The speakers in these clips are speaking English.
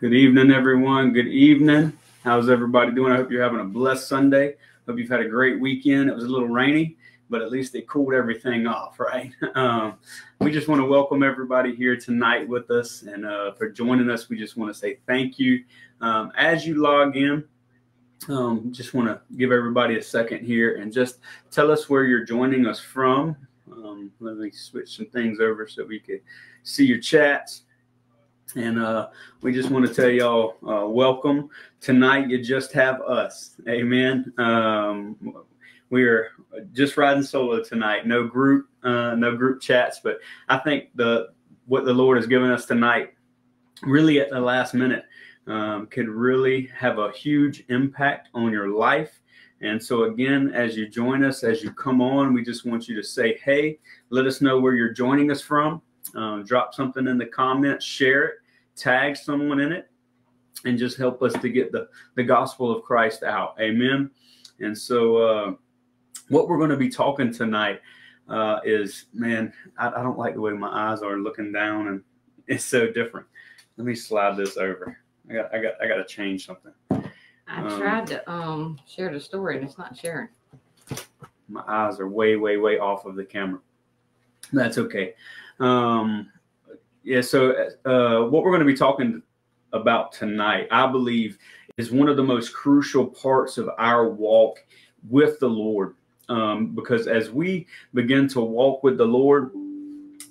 Good evening, everyone. Good evening. How's everybody doing? I hope you're having a blessed Sunday. Hope you've had a great weekend. It was a little rainy, but at least it cooled everything off, right? Um, we just want to welcome everybody here tonight with us, and uh, for joining us, we just want to say thank you. Um, as you log in, um, just want to give everybody a second here and just tell us where you're joining us from. Um, let me switch some things over so we can see your chats. And uh, we just want to tell y'all uh, welcome. Tonight, you just have us. Amen. Um, we are just riding solo tonight. No group, uh, no group chats. But I think the what the Lord has given us tonight, really at the last minute, um, could really have a huge impact on your life. And so, again, as you join us, as you come on, we just want you to say, hey, let us know where you're joining us from. Um, drop something in the comments, share it, tag someone in it, and just help us to get the, the gospel of Christ out. Amen. And so, uh, what we're going to be talking tonight uh, is man, I, I don't like the way my eyes are looking down, and it's so different. Let me slide this over. I got, I got, I got to change something. I Um, tried to um share the story and it's not sharing. my eyes are way, way, way off of the camera. That's okay. Um, yeah. So, uh, what we're going to be talking about tonight, I believe, is one of the most crucial parts of our walk with the Lord. Um, because as we begin to walk with the Lord,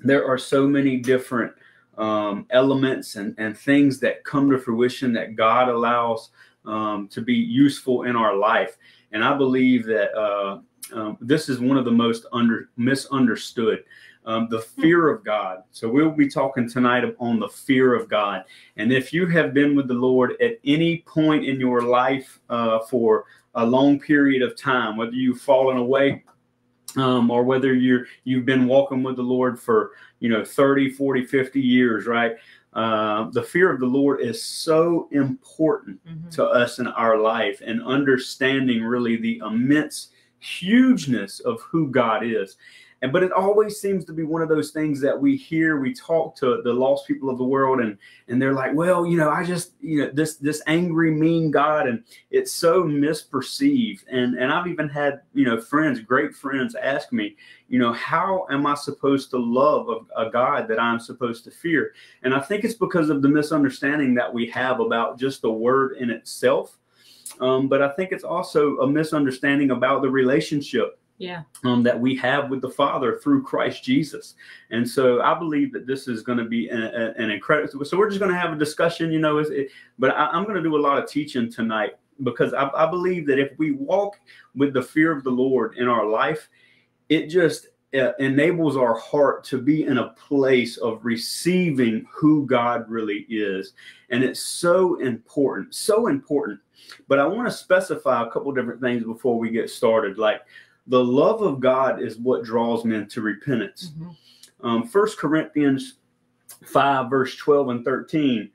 there are so many different um, elements and, and things that come to fruition that God allows um, to be useful in our life. And I believe that uh, um, this is one of the most under misunderstood um, the fear of god so we'll be talking tonight on the fear of god and if you have been with the lord at any point in your life uh, for a long period of time whether you've fallen away um, or whether you're you've been walking with the lord for you know 30 40 50 years right uh, the fear of the lord is so important Mhm. to us in our life and understanding really the immense hugeness of who God is. And but it always seems to be one of those things that we hear, we talk to the lost people of the world and and they're like, well, you know, I just, you know, this this angry mean God and it's so misperceived. And and I've even had, you know, friends, great friends ask me, you know, how am I supposed to love a, a God that I'm supposed to fear? And I think it's because of the misunderstanding that we have about just the word in itself. Um, but I think it's also a misunderstanding about the relationship Yeah. um, that we have with the Father through Christ Jesus. And so I believe that this is going to be an, an incredible. So we're just going to have a discussion, you know. It, but I, I'm going to do a lot of teaching tonight because I, I believe that if we walk with the fear of the Lord in our life, it just uh, enables our heart to be in a place of receiving who God really is. And it's so important, so important. But I want to specify a couple different things before we get started. Like the love of God is what draws men to repentance. Mhm. Um, 1 Corinthians 5, verse 12 and 13,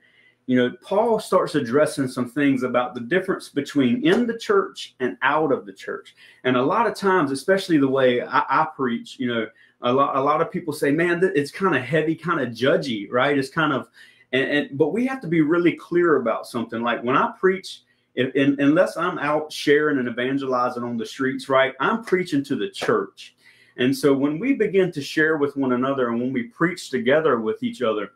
you know, Paul starts addressing some things about the difference between in the church and out of the church. And a lot of times, especially the way I, I preach, you know, a lot, a lot of people say, man, it's kind of heavy, kind of judgy, right? It's kind of, and, and but we have to be really clear about something. Like when I preach, if, in, unless I'm out sharing and evangelizing on the streets, right? I'm preaching to the church. And so when we begin to share with one another and when we preach together with each other,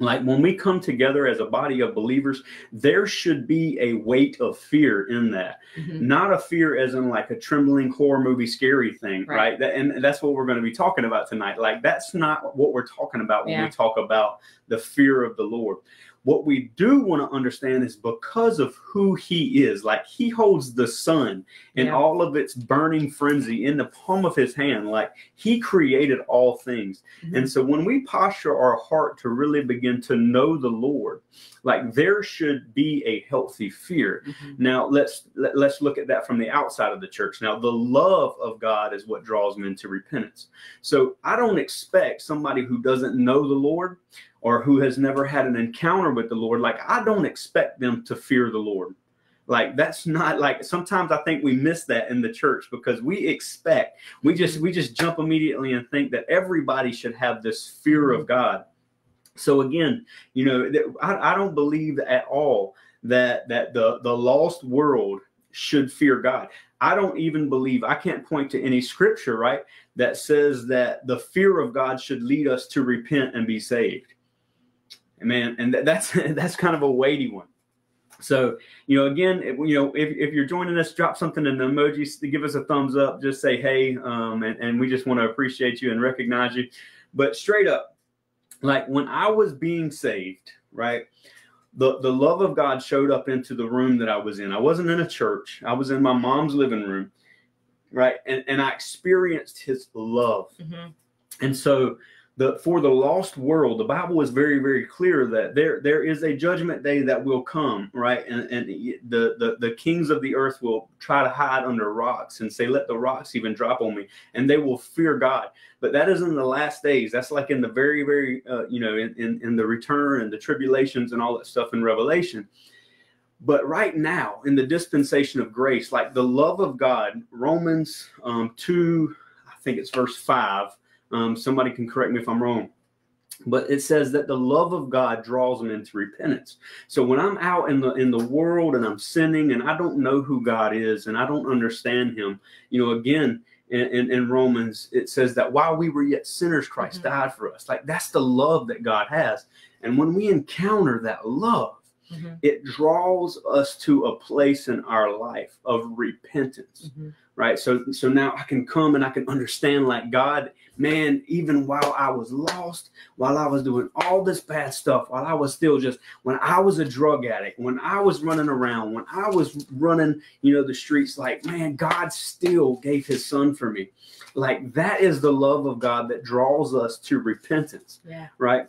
like when we come together as a body of believers, there should be a weight of fear in that. Mhm. Not a fear as in like a trembling horror movie scary thing, right? Right. That, and that's what we're going to be talking about tonight. Like that's not what we're talking about when we talk about the fear of the Lord. What we do want to understand is because of who he is, like he holds the sun and Yeah. all of its burning frenzy in the palm of his hand, like he created all things. Mhm. And so when we posture our heart to really begin to know the Lord, like there should be a healthy fear. Mhm. Now let's let, let's look at that from the outside of the church. Now the love of God is what draws men to repentance. So I don't expect somebody who doesn't know the Lord or who has never had an encounter with the Lord, like I don't expect them to fear the Lord. Like that's not like sometimes I think we miss that in the church because we expect we just we just jump immediately and think that everybody should have this fear of God. So again, you know, I, I don't believe at all that that the the lost world should fear God. I don't even believe I can't point to any scripture, right, that says that the fear of God should lead us to repent and be saved. Man, and that's that's kind of a weighty one. So, you know, again, if, you know, if, if you're joining us, drop something in the emojis to give us a thumbs up. Just say hey, um, and, and we just want to appreciate you and recognize you. But straight up, like when I was being saved, right? The, the love of God showed up into the room that I was in. I wasn't in a church. I was in my mom's living room, right? And, and I experienced his love. Mhm. And so the for the lost world, the Bible is very, very clear that there there is a judgment day that will come, right? And and the the, the kings of the earth will try to hide under rocks and say, Let the rocks even drop on me, and they will fear God. But that is in the last days. That's like in the very, very uh, you know, in, in, in the return and the tribulations and all that stuff in Revelation. But right now, in the dispensation of grace, like the love of God, Romans um, 2, I think it's verse 5. Um, somebody can correct me if I'm wrong. But it says that the love of God draws them into repentance. So when I'm out in the in the world and I'm sinning and I don't know who God is and I don't understand Him, you know, again in, in, in Romans it says that while we were yet sinners, Christ Mhm. died for us. Like that's the love that God has. And when we encounter that love, Mhm. it draws us to a place in our life of repentance Mhm. right so so now i can come and i can understand like god man even while i was lost while i was doing all this bad stuff while i was still just when i was a drug addict when i was running around when i was running you know the streets like man god still gave his son for me like that is the love of god that draws us to repentance Yeah. right?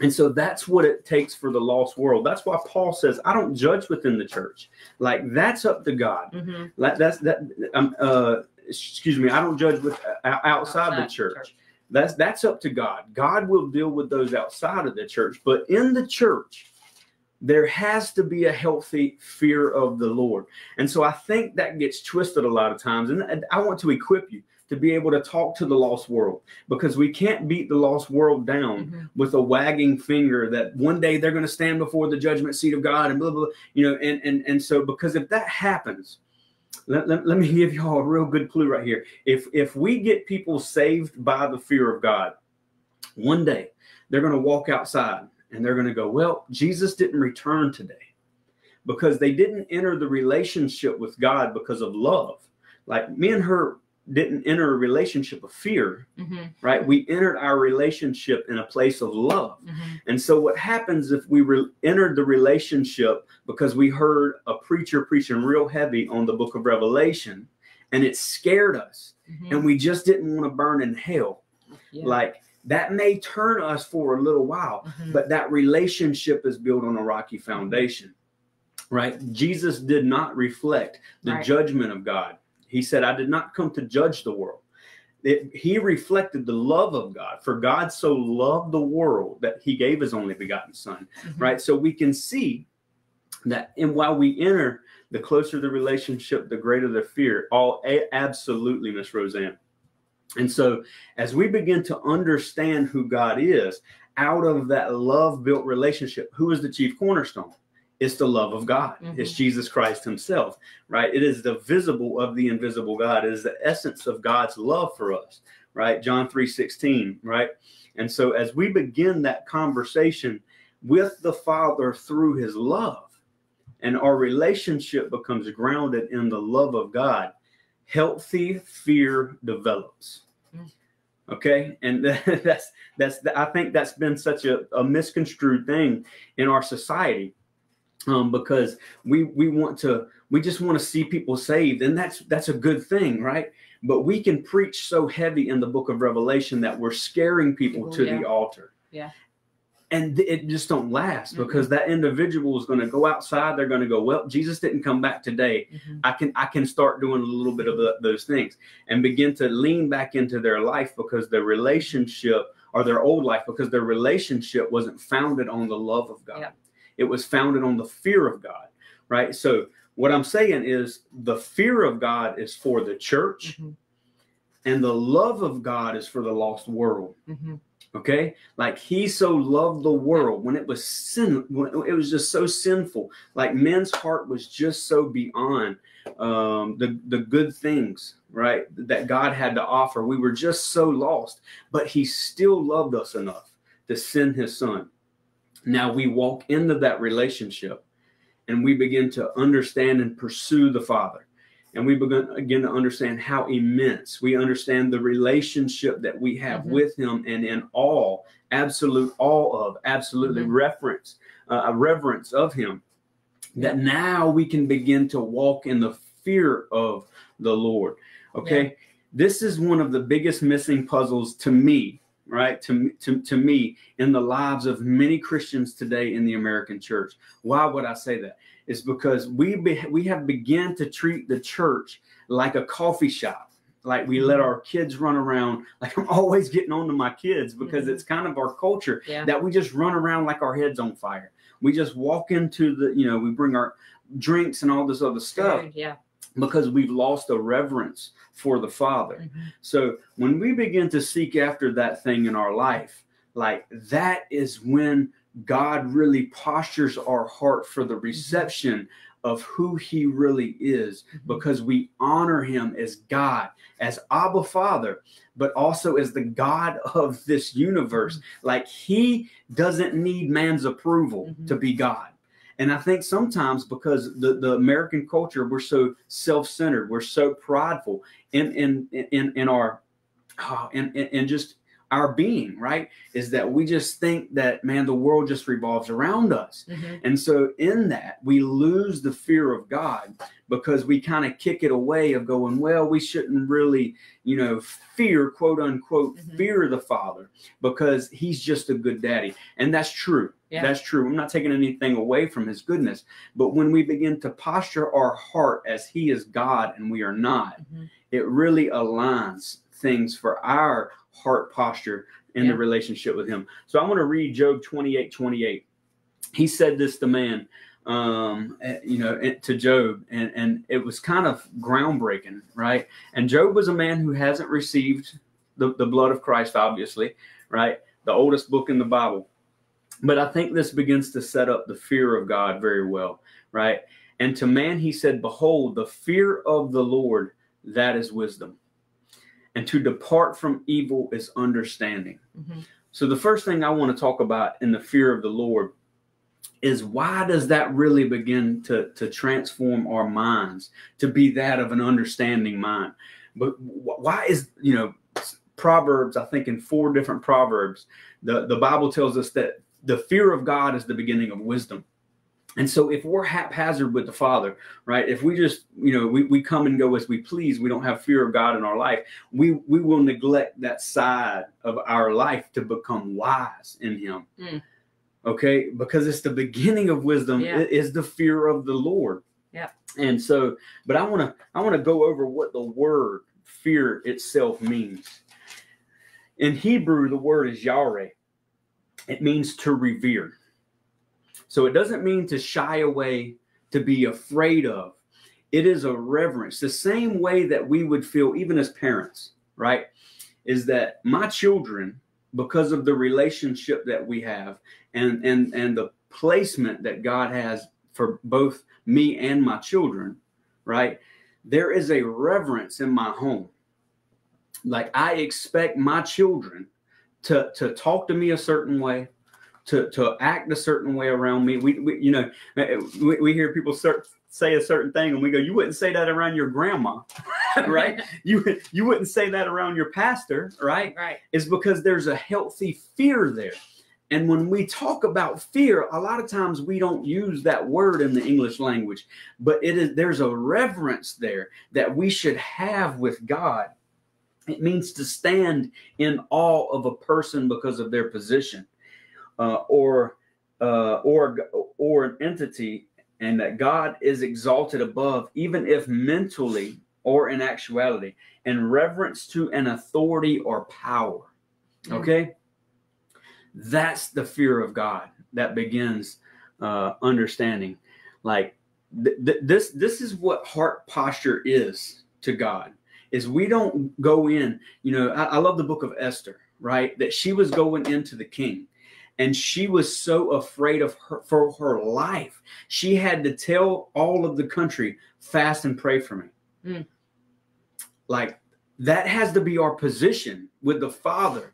And so that's what it takes for the lost world. That's why Paul says, "I don't judge within the church. Like that's up to God. Mhm. Like that's that. Um, uh, excuse me. I don't judge with uh, outside, the church. That's that's up to God. God will deal with those outside of the church. But in the church, there has to be a healthy fear of the Lord. And so I think that gets twisted a lot of times. And I want to equip you to be able to talk to the lost world because we can't beat the lost world down Mhm. with a wagging finger that one day they're going to stand before the judgment seat of God and blah blah, blah you know and and and so because if that happens let, let, let me give y'all a real good clue right here if if we get people saved by the fear of God one day they're going to walk outside and they're going to go well Jesus didn't return today because they didn't enter the relationship with God because of love like me and her didn't enter a relationship of fear Mhm. right? We entered our relationship in a place of love. Mhm. And so, what happens if we re- entered the relationship because we heard a preacher preaching real heavy on the book of Revelation and it scared us Mhm. and we just didn't want to burn in hell? Yeah. Like that may turn us for a little while, Mhm. but that relationship is built on a rocky foundation, right? Jesus did not reflect the Right. judgment of God. He said, I did not come to judge the world. It, he reflected the love of God. For God so loved the world that he gave his only begotten son, Mhm. right? So we can see that and while we enter, the closer the relationship, the greater the fear. All a- absolutely, Miss Roseanne. And so as we begin to understand who God is, out of that love built relationship, who is the chief cornerstone? It's the love of God. Mhm. It's Jesus Christ Himself, right? It is the visible of the invisible God. It is the essence of God's love for us, right? John 3 16, right? And so as we begin that conversation with the Father through His love, and our relationship becomes grounded in the love of God, healthy fear develops. Mm. Okay, and that's that's I think that's been such a, a misconstrued thing in our society, um, because we we want to we just want to see people saved, and that's that's a good thing, right? But we can preach so heavy in the Book of Revelation that we're scaring people People, to yeah. the altar. Yeah. And it just don't last because that individual is going to go outside. They're going to go, well, Jesus didn't come back today. Mhm. I can I can start doing a little bit of the, those things and begin to lean back into their life because their relationship or their old life because their relationship wasn't founded on the love of God. Yeah. It was founded on the fear of God, right? So what I'm saying is the fear of God is for the church Mhm. and the love of God is for the lost world. Mhm. Okay, like he so loved the world when it was sin, when it was just so sinful. Like men's heart was just so beyond um, the the good things, right, that God had to offer. We were just so lost, but He still loved us enough to send His Son. Now we walk into that relationship, and we begin to understand and pursue the Father. And we begin again to understand how immense. We understand the relationship that we have Mhm. with him and in all absolute all of absolutely Mhm. reference uh, a reverence of him that now we can begin to walk in the fear of the lord. Okay? This is one of the biggest missing puzzles to me right to, to to me in the lives of many christians today in the american church why would i say that is because we be, we have begun to treat the church like a coffee shop. Like we let our kids run around. Like I'm always getting on to my kids because Mhm. it's kind of our culture Yeah. that we just run around like our heads on fire. We just walk into the, you know, we bring our drinks and all this other stuff Yeah. Because we've lost a reverence for the Father. Mhm. So when we begin to seek after that thing in our life, like that is when God really postures our heart for the reception of who he really is Mhm. because we honor him as God, as Abba Father, but also as the God of this universe. Like he doesn't need man's approval Mhm. to be God. And I think sometimes because the, the American culture, we're so self-centered, we're so prideful in in in, in our ah, in, in, in just our being, right? Is that we just think that man, the world just revolves around us. Mhm. And so in that, we lose the fear of God because we kind of kick it away of going, well, we shouldn't really, you know, fear, quote unquote, Mhm. fear the Father because he's just a good daddy. And that's true. Yeah. That's true. I'm not taking anything away from his goodness. But when we begin to posture our heart as he is God and we are not, Mhm. it really aligns things for our heart posture in Yeah. the relationship with him. So I'm going to read Job 28 28. He said this to man, um, eh, you know, eh, to Job, and, and it was kind of groundbreaking, right? And Job was a man who hasn't received the, the blood of Christ, obviously, right? The oldest book in the Bible. But I think this begins to set up the fear of God very well, right? And to man, he said, Behold, the fear of the Lord, that is wisdom. And to depart from evil is understanding. Mhm. So the first thing I want to talk about in the fear of the Lord is why does that really begin to, to transform our minds to be that of an understanding mind? But why is, you know, Proverbs, I think in four different Proverbs, the, the Bible tells us that the fear of God is the beginning of wisdom. And so if we're haphazard with the Father, right? If we just, you know, we, we come and go as we please, we don't have fear of God in our life, we we will neglect that side of our life to become wise in him. Mm. Okay? Because it's the beginning of wisdom Yeah. is the fear of the Lord. Yeah. And so, but I want to I want to go over what the word fear itself means. In Hebrew, the word is yare. It means to revere. So it doesn't mean to shy away, to be afraid of. It is a reverence, the same way that we would feel, even as parents, right? Is that my children, because of the relationship that we have and and and the placement that God has for both me and my children, right? There is a reverence in my home. Like I expect my children to to talk to me a certain way, to to act a certain way around me. We, we you know eh, eh, we, we hear people start, say a certain thing and we go, you wouldn't say that around your grandma, right? you you wouldn't say that around your pastor, right? Right. Is because there's a healthy fear there. And when we talk about fear, a lot of times we don't use that word in the English language, but it is there's a reverence there that we should have with God. It means to stand in awe of a person because of their position, uh, or uh, or or an entity, and that God is exalted above, even if mentally or in actuality, in reverence to an authority or power. Mm. Okay, that's the fear of God that begins uh, understanding. Like th- th- this, this is what heart posture is to God. Is we don't go in. You know, I, I love the book of Esther, right? That she was going into the king. And she was so afraid of her for her life. She had to tell all of the country, fast and pray for me. Mm. Like that has to be our position with the Father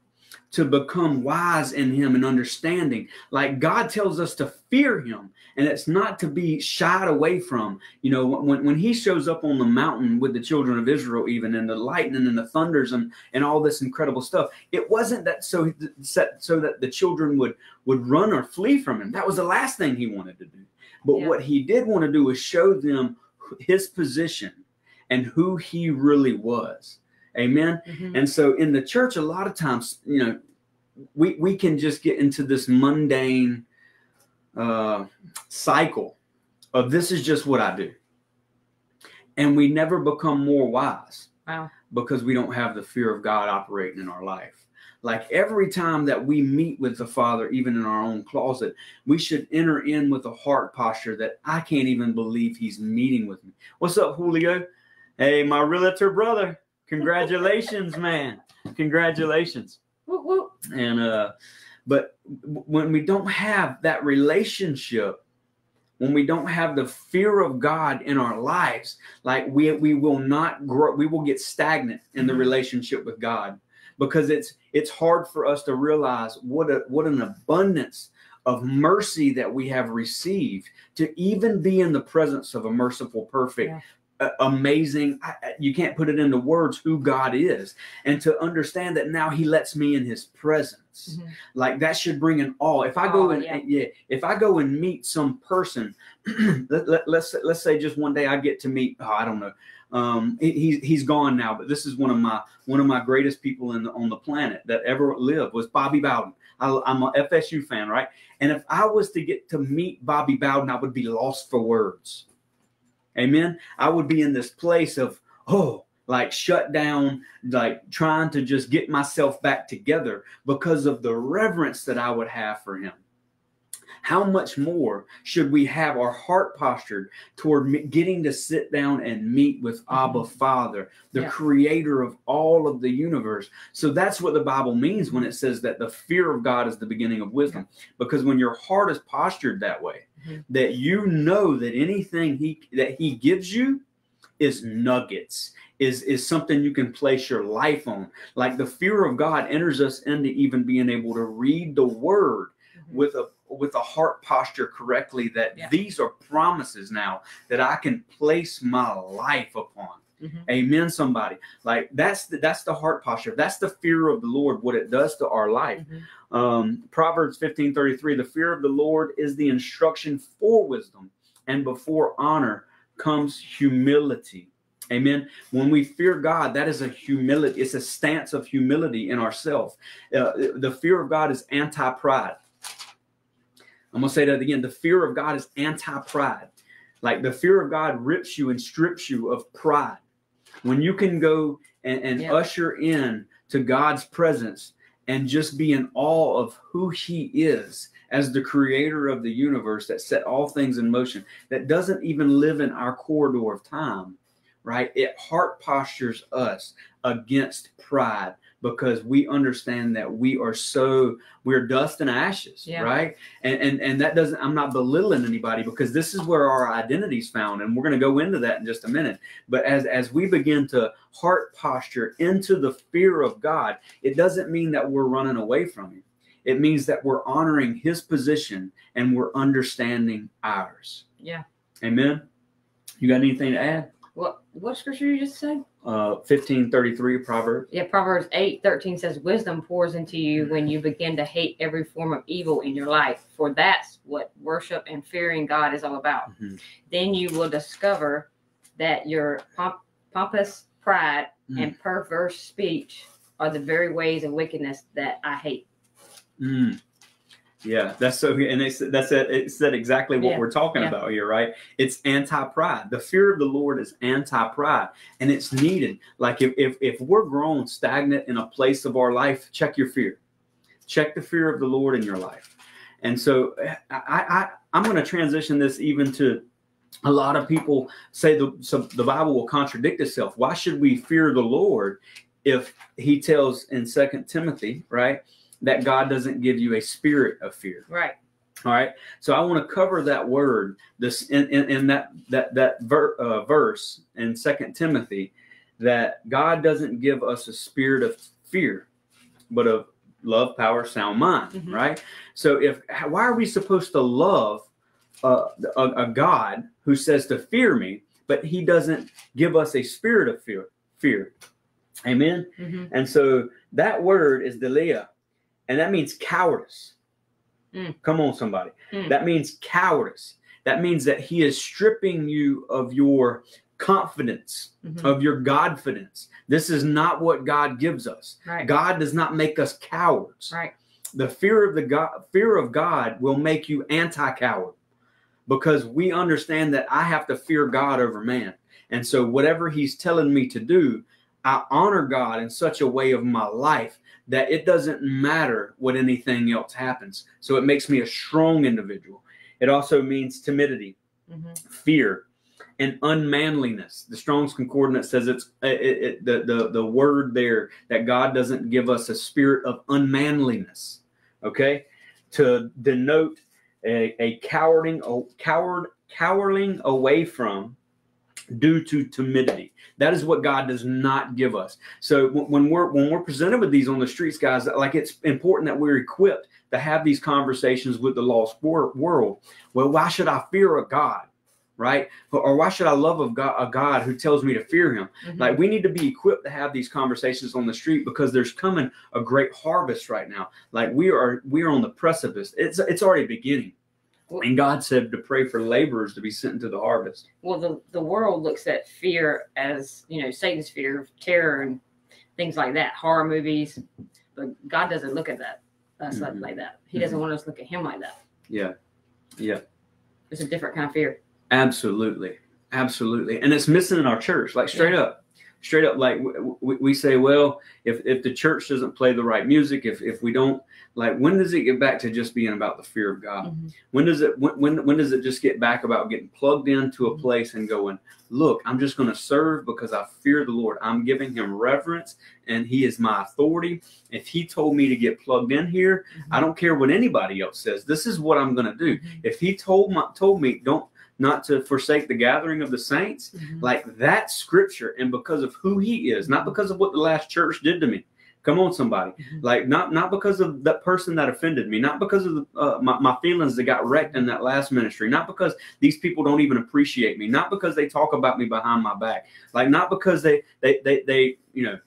to become wise in him and understanding. Like God tells us to fear him, and it's not to be shied away from. You know, when, when he shows up on the mountain with the children of Israel, even and the lightning and the thunders and, and all this incredible stuff, it wasn't that so so that the children would would run or flee from him. That was the last thing he wanted to do. But Yeah. what he did want to do was show them his position and who he really was. Amen. Mhm. And so in the church, a lot of times, you know, we we can just get into this mundane uh, cycle of this is just what I do, and we never become more wise Wow. because we don't have the fear of God operating in our life. Like every time that we meet with the Father, even in our own closet, we should enter in with a heart posture that I can't even believe He's meeting with me. What's up, Julio? Hey, my realtor brother. Congratulations, man. Congratulations. Whoop, whoop. And uh but when we don't have that relationship, when we don't have the fear of God in our lives, like we we will not grow, we will get stagnant in the relationship with God because it's it's hard for us to realize what a what an abundance of mercy that we have received to even be in the presence of a merciful, perfect, Yeah. Amazing. I, you can't put it into words who God is, and to understand that now He lets me in His presence. Mhm. Like that should bring an awe. If I go Awe, and yeah. yeah, if I go and meet some person, let, let, let's let's say just one day I get to meet. Oh, I don't know. Um, he, he's he's gone now, but this is one of my one of my greatest people in the, on the planet that ever lived was Bobby Bowden. I, I'm a FSU fan, right? And if I was to get to meet Bobby Bowden, I would be lost for words. Amen. I would be in this place of oh, like shut down, like trying to just get myself back together because of the reverence that I would have for him. How much more should we have our heart postured toward getting to sit down and meet with mm-hmm. Abba Father, the Yeah. creator of all of the universe? So that's what the Bible means when it says that the fear of God is the beginning of wisdom. Because when your heart is postured that way, Mhm. that you know that anything he that he gives you is nuggets is is something you can place your life on like the fear of god enters us into even being able to read the word Mhm. with a with a heart posture correctly that Yeah. these are promises now that i can place my life upon Mhm. amen somebody like that's the, that's the heart posture that's the fear of the lord what it does to our life Mhm. um, Proverbs fifteen thirty three. The fear of the Lord is the instruction for wisdom, and before honor comes humility. Amen. When we fear God, that is a humility. It's a stance of humility in ourselves. Uh, the fear of God is anti pride. I'm gonna say that again. The fear of God is anti pride. Like the fear of God rips you and strips you of pride. When you can go and, and Yeah. usher in to God's presence and just be in awe of who He is as the creator of the universe that set all things in motion, that doesn't even live in our corridor of time, right? It heart postures us against pride because we understand that we are so we're dust and ashes Yeah. right and, and and that doesn't i'm not belittling anybody because this is where our identity's found and we're going to go into that in just a minute but as as we begin to heart posture into the fear of god it doesn't mean that we're running away from him it means that we're honoring his position and we're understanding ours Yeah. amen you got anything to add What what scripture you just said? Uh 1533 proverbs Yeah, Proverbs eight thirteen says, Wisdom pours into you when you begin to hate every form of evil in your life, for that's what worship and fearing God is all about. Mhm. Then you will discover that your pomp- pompous pride Mm. and perverse speech are the very ways of wickedness that I hate. Mm. Yeah, that's so. And they said that's it. It said exactly what Yeah, we're talking yeah. about here, right? It's anti-pride. The fear of the Lord is anti-pride, and it's needed. Like if if if we're grown stagnant in a place of our life, check your fear. Check the fear of the Lord in your life. And so eh, I I I'm going to transition this even to a lot of people say the so the Bible will contradict itself. Why should we fear the Lord if he tells in Second Timothy, right, that God doesn't give you a spirit of fear. Right. All right. So I want to cover that word this in, in, in that that that ver, uh, verse in Second Timothy that God doesn't give us a spirit of fear, but of love, power, sound mind. Mhm. Right. So if why are we supposed to love uh, a, a God who says to fear me, but He doesn't give us a spirit of fear? Fear. Amen. hmm And so that word is deilia, and that means cowardice. Mm. Come on, somebody. Mm. That means cowardice. That means that he is stripping you of your confidence, hmm of your godfidence. This is not what God gives us. Right. God does not make us cowards. Right. The fear of the God, fear of God will make you anti-coward because we understand that I have to fear God over man. And so whatever he's telling me to do, I honor God in such a way of my life that it doesn't matter what anything else happens. So it makes me a strong individual. It also means timidity, hmm fear, and unmanliness. The Strong's Concordance says it's it, it, the, the the word there that God doesn't give us a spirit of unmanliness. Okay, to denote a, a cowarding a coward cowering away from due to timidity. That is what God does not give us. So when we're when we're presented with these on the streets, guys, like it's important that we're equipped to have these conversations with the lost world. Well, why should I fear a God, right? Or, why should I love a God, a God who tells me to fear Him? hmm Like we need to be equipped to have these conversations on the street because there's coming a great harvest right now. Like we are we are on the precipice. It's it's already beginning. And God said to pray for laborers to be sent into the harvest. well, the the world looks at fear as you know Satan's fear, of terror, and things like that, horror movies. But God doesn't look at that us like- Mhm. like that. He doesn't want us to look at Him like that. Yeah. Yeah. It's a different kind of fear. Absolutely, absolutely, and it's missing in our church. Like straight up, straight up. Like we, we, say, well, if if the church doesn't play the right music, if if we don't like, when does it get back to just being about the fear of God? Mhm. When does it when when, when does it just get back about getting plugged into a Mhm. place and going, look, I'm just going to serve because I fear the Lord. I'm giving Him reverence, and He is my authority. If He told me to get plugged in here, I don't care what anybody else says. This is what I'm going to do. Mhm. If He told my told me don't not to forsake the gathering of the saints, Mhm. like that scripture, and because of who He is, not because of what the last church did to me. Come on, somebody. Mhm. Like not not because of that person that offended me, not because of the, uh, my my feelings that got wrecked in that last ministry, not because these people don't even appreciate me, not because they talk about me behind my back, like not because they they they, they you know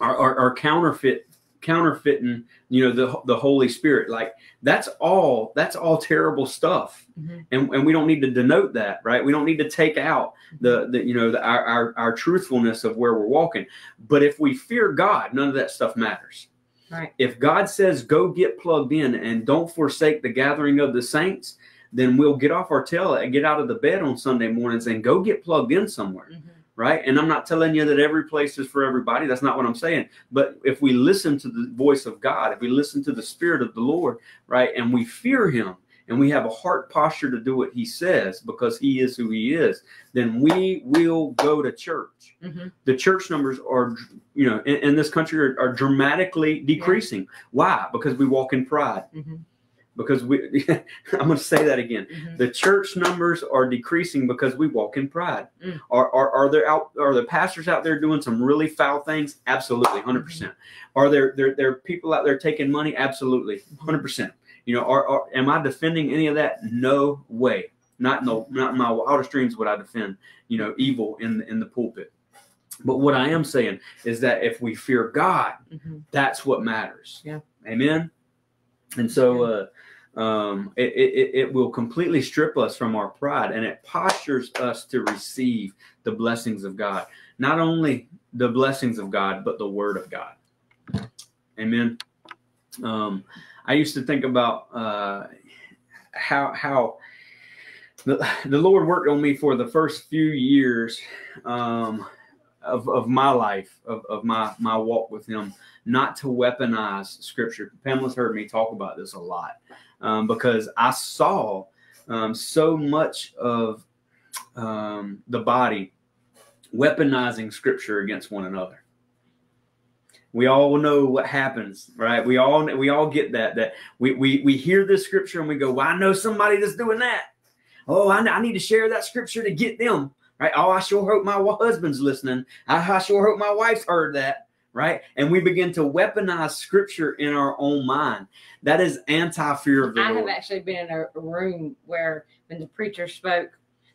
are, are, are counterfeit counterfeiting you know the the Holy Spirit. Like that's all that's all terrible stuff, Mhm. and and we don't need to denote that, right? We don't need to take out the the you know the, our, our our truthfulness of where we're walking. But if we fear God, none of that stuff matters. Right. If God says go get plugged in and don't forsake the gathering of the saints, then we'll get off our tail and get out of the bed on Sunday mornings and go get plugged in somewhere Mhm. Right? And I'm not telling you that every place is for everybody. That's not what I'm saying. But if we listen to the voice of God, if we listen to the Spirit of the Lord, right, and we fear Him, and we have a heart posture to do what He says because He is who He is, then we will go to church. Mhm. The church numbers are, you know, in, in this country are, are dramatically decreasing. Why? Because we walk in pride. Mhm. Because we, I'm going to say that again. Mhm. The church numbers are decreasing because we walk in pride. Mm. Are, are are there out are the pastors out there doing some really foul things? Absolutely, 100 percent. Are there there there are people out there taking money? Absolutely, 100 percent. You know, are, are am I defending any of that? No way. Not in the not in my wildest dreams would I defend you know evil in in the pulpit. But what I am saying is that if we fear God, Mhm. that's what matters. Yeah. Amen. And so uh, um, it, it, it will completely strip us from our pride and it postures us to receive the blessings of God. Not only the blessings of God, but the word of God. Amen. Um, I used to think about uh, how how the, the Lord worked on me for the first few years um, of, of my life, of, of my, my walk with Him, not to weaponize Scripture. Pamela's heard me talk about this a lot um, because I saw um, so much of um, the body weaponizing Scripture against one another. We all know what happens, right? We all we all get that that we we we hear this scripture and we go, "Well, I know somebody that's doing that." Oh, I, I need to share that scripture to get them, right? Oh, I sure hope my husband's listening. I, I sure hope my wife's heard that, right? And we begin to weaponize scripture in our own mind. That is anti fear of the I Lord. have actually been in a room where when the preacher spoke,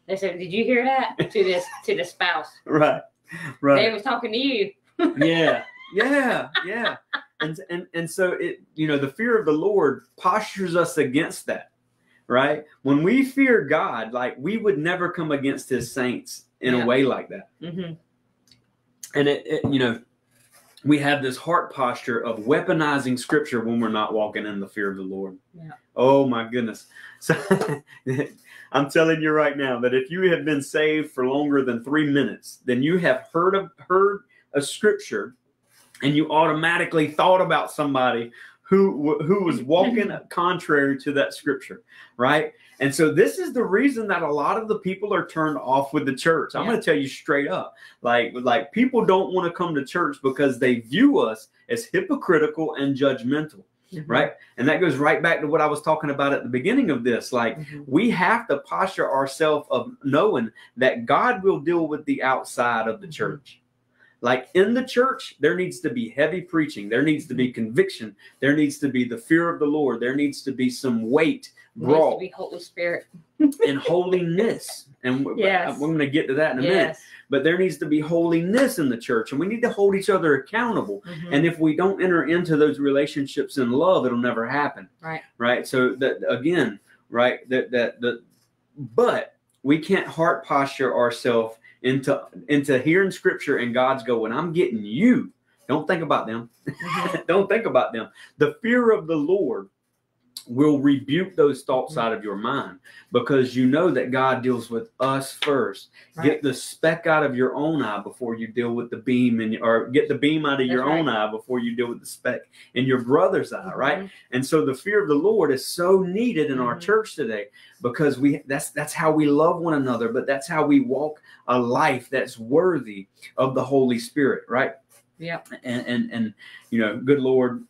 they said, "Did you hear that?" to this to the spouse. right, right. They was talking to you. yeah yeah yeah and and and so it you know the fear of the lord postures us against that right when we fear god like we would never come against his saints in Yeah. a way like that hmm and it, it you know we have this heart posture of weaponizing scripture when we're not walking in the fear of the lord Yeah. oh my goodness so i'm telling you right now that if you have been saved for longer than three minutes then you have heard of heard a scripture and you automatically thought about somebody who who was walking contrary to that scripture right and so this is the reason that a lot of the people are turned off with the church i'm Yeah. going to tell you straight up like like people don't want to come to church because they view us as hypocritical and judgmental Mm-hmm. right and that goes right back to what i was talking about at the beginning of this like Mhm. we have to posture ourselves of knowing that God will deal with the outside of the Mhm. church. Like in the church, there needs to be heavy preaching, there needs to be conviction, there needs to be the fear of the Lord, there needs to be some weight brought be Holy Spirit. in holiness. And Yes. we're going to get to that in a minute. But there needs to be holiness in the church, and we need to hold each other accountable. Mhm. And if we don't enter into those relationships in love, it'll never happen. Right. Right. So that again, right, that that the but we can't heart posture ourselves into into hearing scripture and God's going, I'm getting you. Don't think about them. Mhm. don't think about them. The fear of the Lord will rebuke those thoughts out of your mind because you know that God deals with us first. Right. Get the speck out of your own eye before you deal with the beam in or get the beam out of your That's own eye before you deal with the speck in your brother's eye, right? Mhm. And so the fear of the Lord is so needed in our Mhm. church today because we that's that's how we love one another, but that's how we walk a life that's worthy of the Holy Spirit, right? Yeah. and and and you know good lord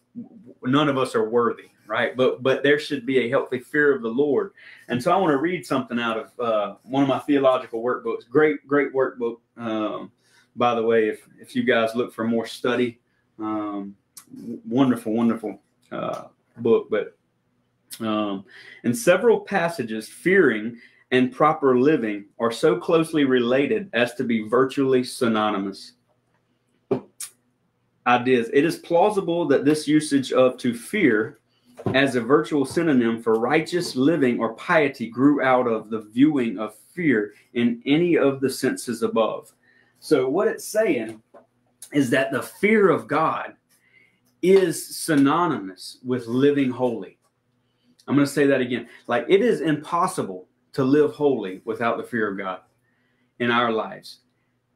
none of us are worthy right? But but there should be a healthy fear of the lord. And so i want to read something out of uh, one of my theological workbooks great great workbook um, by the way if if you guys look for more study um, wonderful wonderful uh, book but um, in several passages fearing and proper living are so closely related as to be virtually synonymous. Ideas. It is plausible that this usage of to fear as a virtual synonym for righteous living or piety grew out of the viewing of fear in any of the senses above. So, what it's saying is that the fear of God is synonymous with living holy. I'm going to say that again. Like, it is impossible to live holy without the fear of God in our lives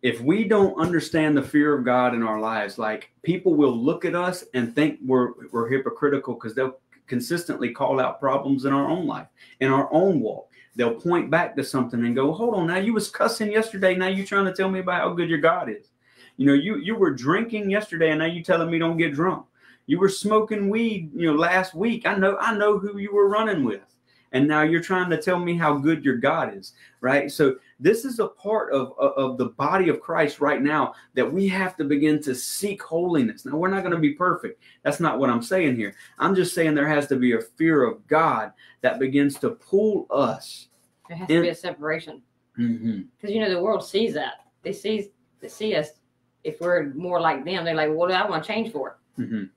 if we don't understand the fear of God in our lives, like people will look at us and think we're we're hypocritical because they'll consistently call out problems in our own life, in our own walk. They'll point back to something and go, "Hold on, now you was cussing yesterday. Now you trying to tell me about how good your God is? You know, you you were drinking yesterday, and now you telling me don't get drunk. You were smoking weed, you know, last week. I know I know who you were running with." And now you're trying to tell me how good your God is, right? So this is a part of, of, the body of Christ right now that we have to begin to seek holiness. Now, we're not going to be perfect. That's not what I'm saying here. I'm just saying there has to be a fear of God that begins to pull us. There has to be a separation because you know the world sees that. They see they see us. If we're more like them, they're like, "What do I want to change for?" Mhm.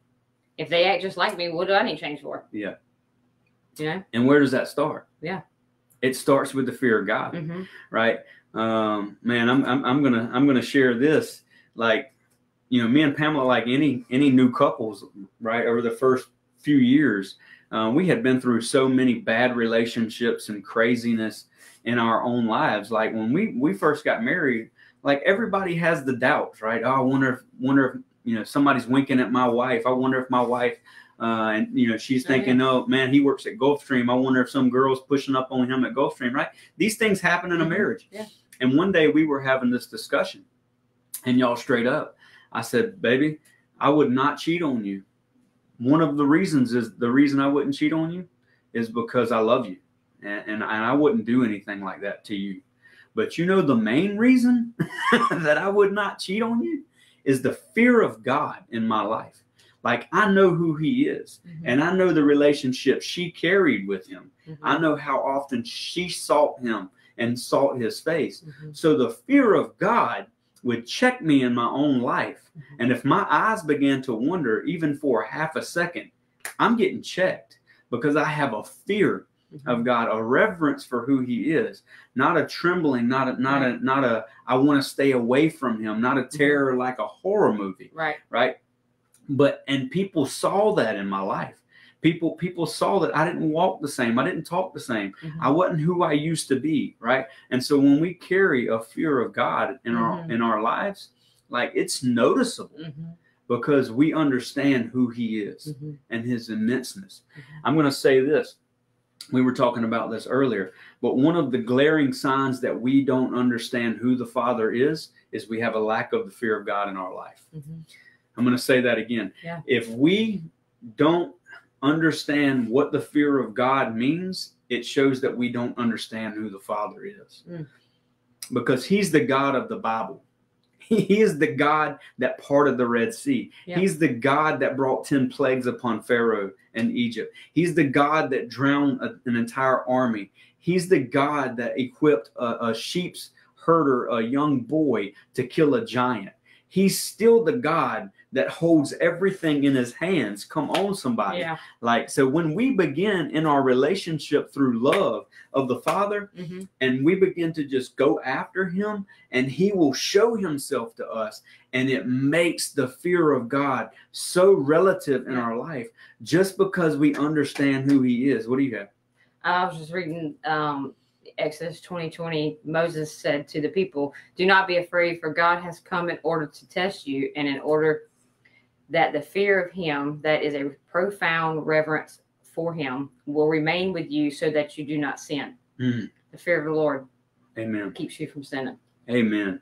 If they act just like me, what do I need to change for? Yeah. You know. And where does that start? Yeah. It starts with the fear of God. Mm-hmm. right? Um, man, I'm, I'm I'm gonna I'm gonna share this. Like, you know, me and Pamela, like any any new couples, right? Over the first few years, uh, we had been through so many bad relationships and craziness in our own lives. Like when we we first got married, like everybody has the doubts, right? Oh, I wonder if wonder if you know somebody's winking at my wife. I wonder if my wife. Uh, and you know she's thinking, oh man, he works at Gulfstream. I wonder if some girl's pushing up on him at Gulfstream, right? These things happen in a Mhm. marriage. Yeah. And one day we were having this discussion, and y'all straight up, I said, "Baby, I would not cheat on you. One of the reasons is the reason I wouldn't cheat on you is because I love you. And, and, and I wouldn't do anything like that to you. But you know, the main reason that I would not cheat on you is the fear of God in my life. Like I know who He is, Mhm. and I know the relationship she carried with Him. Mhm. I know how often she sought Him and sought His face. Mhm. So the fear of God would check me in my own life. Mhm. And if my eyes began to wander, even for half a second, I'm getting checked because I have a fear Mhm. of God, a reverence for who He is, not a trembling, not a not a not a I want to stay away from Him, not a terror like a horror movie, Right. right? But and people saw that in my life. People people saw that I didn't walk the same, I didn't talk the same, Mhm. I wasn't who I used to be, right? And so when we carry a fear of God in our Mhm. in our lives, like it's noticeable Mhm. because we understand who He is Mhm. and His immenseness. Mhm. I'm going to say this. We were talking about this earlier, but one of the glaring signs that we don't understand who the Father is is we have a lack of the fear of God in our life. I'm going to say that again. Yeah. If we don't understand what the fear of God means, it shows that we don't understand who the Father is. Mm. Because He's the God of the Bible. He is the God that parted the Red Sea. Yeah. He's the God that brought 10 plagues upon Pharaoh and Egypt. He's the God that drowned a- an entire army. He's the God that equipped a, a sheep's herder, a young boy, to kill a giant. He's still the God that holds everything in his hands. Come on, somebody. Yeah. Like, so when we begin in our relationship through love of the Father, Mhm. and we begin to just go after him and he will show himself to us and it makes the fear of god so relative in our life just because we understand who he is what do you have I was just reading um, Exodus 2020. Moses said to the people, Do not be afraid, for God has come in order to test you, and in order that the fear of Him, that is a profound reverence for Him, will remain with you so that you do not sin. Mm. The fear of the Lord amen keeps you from sinning. amen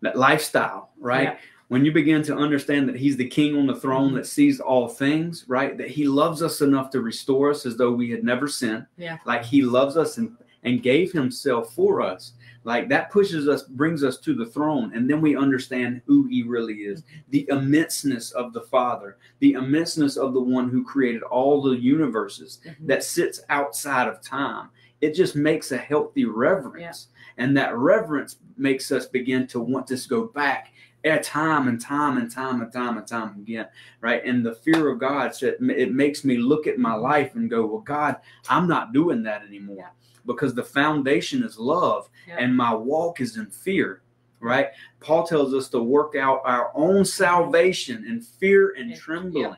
that lifestyle right Yeah. when you begin to understand that he's the king on the throne Mhm. that sees all things right that he loves us enough to restore us as though we had never sinned Yeah. like he loves us and and gave himself for us like that pushes us brings us to the throne and then we understand who he really is. The immenseness of the father the immenseness of the one who created all the universes Mhm. that sits outside of time. It just makes a healthy reverence. And that reverence makes us begin to want to go back at time and time and time and time and time again right? And the fear of god said it makes me look at my life and go well god i'm not doing that anymore. Yeah. Because the foundation is love Yeah. and my walk is in fear right paul tells us to work out our own salvation in fear and Yeah. trembling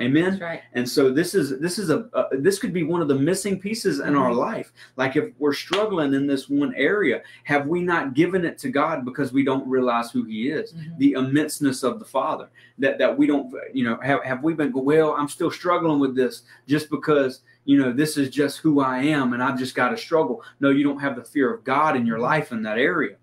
amen That's right. and so this is this is a, this could be one of the missing pieces in our Mhm. life like if we're struggling in this one area have we not given it to god because we don't realize who he is Mhm. the immenseness of the father that that we don't you know have, have we been well i'm still struggling with this just because you know this is just who i am and i've just got to struggle no you don't have the fear of god in your life in that area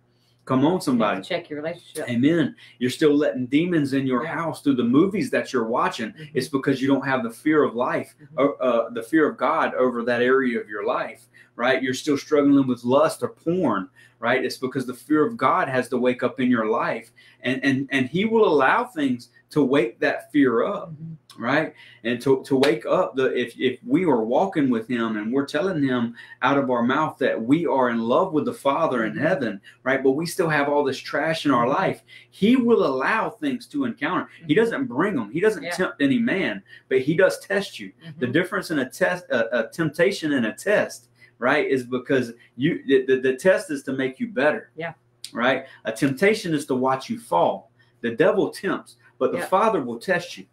come on somebody to check your relationship. Amen. You're still letting demons in your Yeah. house through the movies that you're watching. Mhm. It's because you don't have the fear of life, Mhm. or, uh, the fear of God over that area of your life, right? You're still struggling with lust or porn, right? It's because the fear of God has to wake up in your life, and and and He will allow things to wake that fear up Mhm. Right and to, to wake up the if if we are walking with him and we're telling him out of our mouth that we are in love with the father in heaven right but we still have all this trash in our life he will allow things to encounter he Mhm. doesn't bring them he doesn't Yeah. tempt any man but he does test you the Mhm. difference in a test a, a temptation and a test right is because you the, the, the test is to make you better Yeah. right a temptation is to watch you fall the devil tempts but the Yeah. father will test you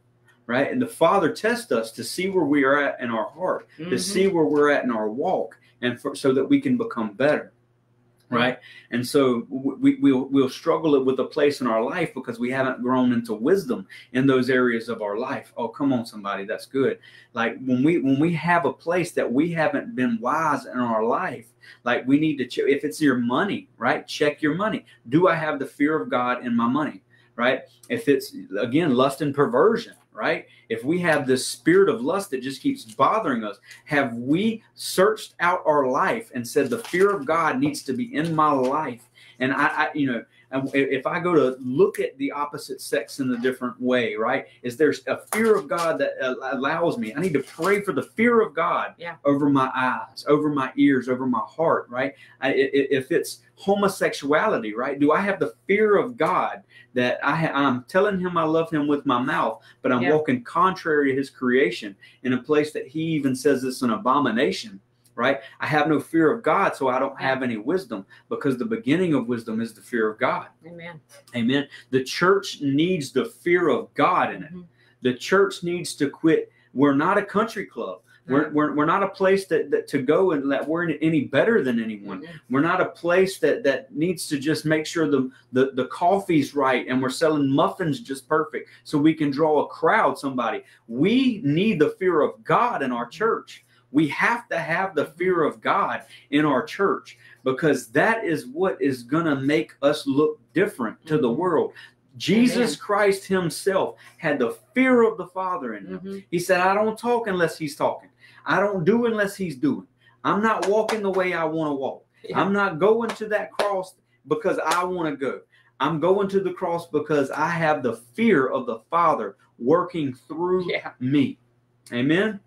right? And the father tests us to see where we are at in our heart to Mhm. see where we're at in our walk and for, so that we can become better right. and so we, we'll, we'll struggle with a place in our life because we haven't grown into wisdom in those areas of our life. Oh come on somebody that's good. Like when we when we have a place that we haven't been wise in our life like we need to check if it's your money right? Check your money. Do i have the fear of god in my money right? If it's again lust and perversion, right? If we have this spirit of lust that just keeps bothering us, have we searched out our life and said the fear of God needs to be in my life? And I, I you know, and if I go to look at the opposite sex in a different way, right? Is there's a fear of God that uh, allows me? I need to pray for the fear of God Yeah. over my eyes, over my ears, over my heart, right? I, i- if it's homosexuality, right? Do I have the fear of God that I ha- I'm telling Him I love Him with my mouth, but I'm Yeah. walking contrary to His creation in a place that He even says it's an abomination? Right? I have no fear of God, so I don't have any wisdom because the beginning of wisdom is the fear of God. Amen. Amen. The church needs the fear of God in it. Mhm. The church needs to quit. We're not a country club. We're, we're, we're not a place that, that to go and that we're any better than anyone. Mhm. We're not a place that that needs to just make sure the, the the coffee's right and we're selling muffins just perfect so we can draw a crowd. Somebody. We need the fear of God in our church. We have to have the fear of God in our church because that is what is going to make us look different to the Mhm. world. Jesus Christ Himself had the fear of the Father in Him. Mhm. He said, I don't talk unless He's talking. I don't do unless He's doing. I'm not walking the way I want to walk. Yeah. I'm not going to that cross because I want to go. I'm going to the cross because I have the fear of the Father working through Yeah. me. Amen.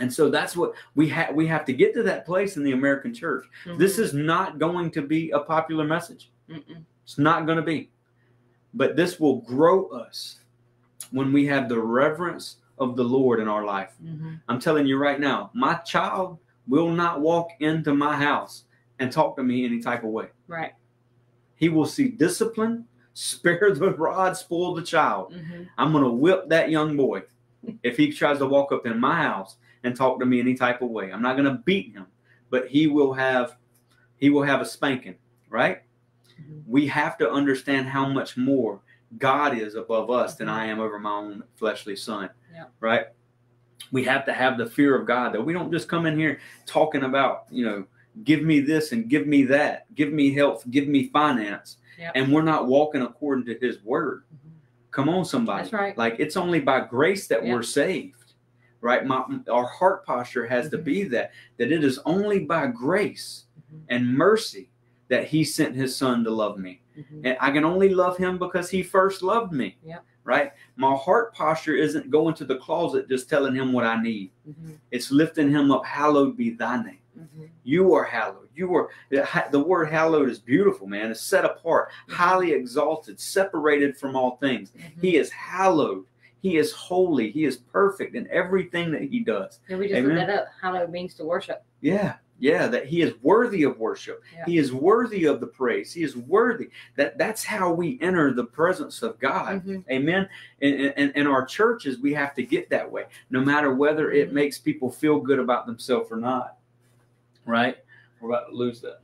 And so that's what we have we have to get to that place in the American church. This Mhm. is not going to be a popular message. Mm-mm. It's not going to be. But this will grow us when we have the reverence of the Lord in our life. Mhm. I'm telling you right now, my child will not walk into my house and talk to me any type of way. Right. He will see discipline, spare the rod, spoil the child. Mhm. I'm going to whip that young boy if he tries to walk up in my house and talk to me any type of way. I'm not going to beat him, but he will have he will have a spanking, right? Mhm. We have to understand how much more God is above us than I am over my own fleshly son. Yeah. Right? We have to have the fear of God that we don't just come in here talking about, you know, give me this and give me that, give me health, give me finance. Yeah. And we're not walking according to his word. Mhm. Come on, somebody. That's right. Like it's only by grace that Yeah. we're saved. Right? My our heart posture has to Mhm. be that that it is only by grace Mhm. and mercy that he sent his son to love me. Mhm. And I can only love him because he first loved me. Yep. Right? My heart posture isn't going to the closet just telling him what I need. Mhm. It's lifting him up, hallowed be thy name. Mhm. You are hallowed. You are the word hallowed is beautiful, man. It's set apart, highly exalted, separated from all things. Mhm. He is hallowed. He is holy. He is perfect in everything that he does. Yeah, we just Amen. looked that up. Hallowed means to worship. Yeah. Yeah, that he is worthy of worship. Yeah. He is worthy of the praise. He is worthy. That that's how we enter the presence of God. Mhm. Amen. And in, in our churches, we have to get that way, no matter whether it Mhm. makes people feel good about themselves or not. Right? We're about to lose that.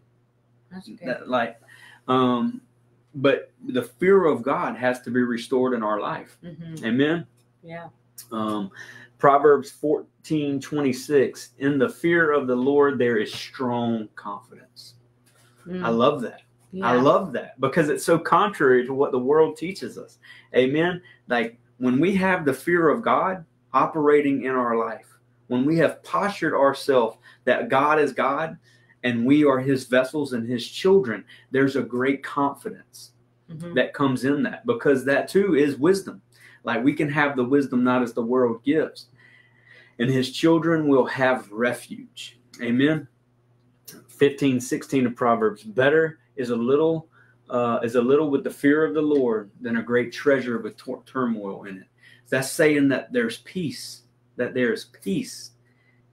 That's okay. that like, um, but the fear of God has to be restored in our life. Mhm. Amen. Yeah. Um, Proverbs 14 26. In the fear of the Lord, there is strong confidence. Mm. I love that. yeah. I love that because it's so contrary to what the world teaches us. Amen. Like when we have the fear of God operating in our life, when we have postured ourselves that God is God and we are his vessels and his children, there's a great confidence Mhm. that comes in that because that too is wisdom. Like we can have the wisdom not as the world gives. And his children will have refuge. Amen. 15, 16 of Proverbs. Better is a little uh, is a little with the fear of the Lord than a great treasure with tor- turmoil in it. That's saying that there's peace, that there is peace